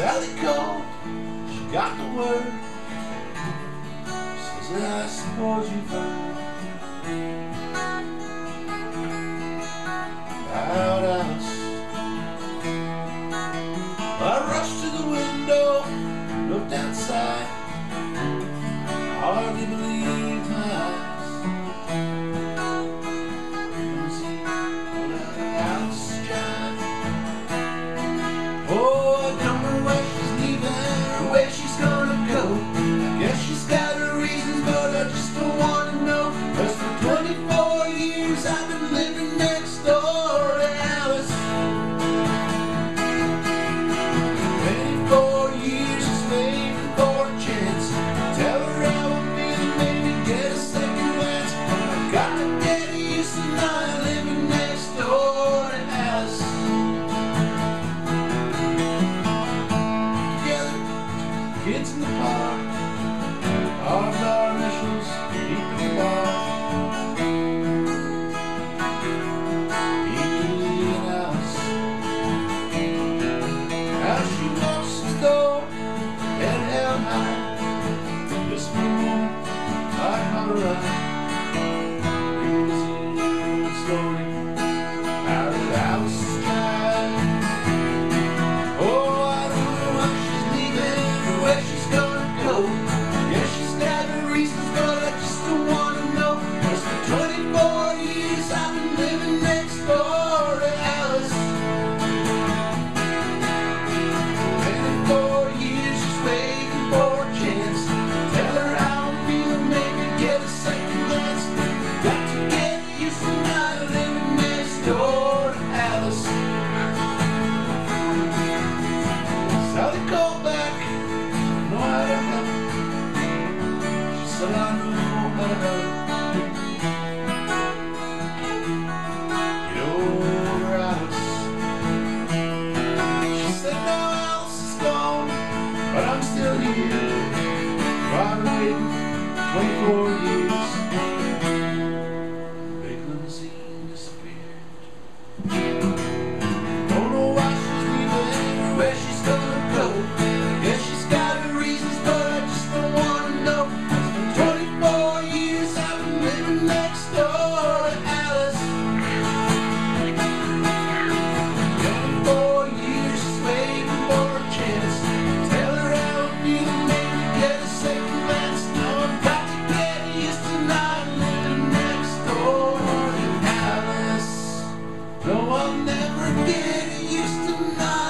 Sally called, she got the word. She says, I suppose you found heard. Out. I rushed to the window, looked outside. Hardly believed my eyes. I see, Oh, Solano Annabella. She said else is gone, but I'm still here. Waiting 24 years. I'm never getting used to not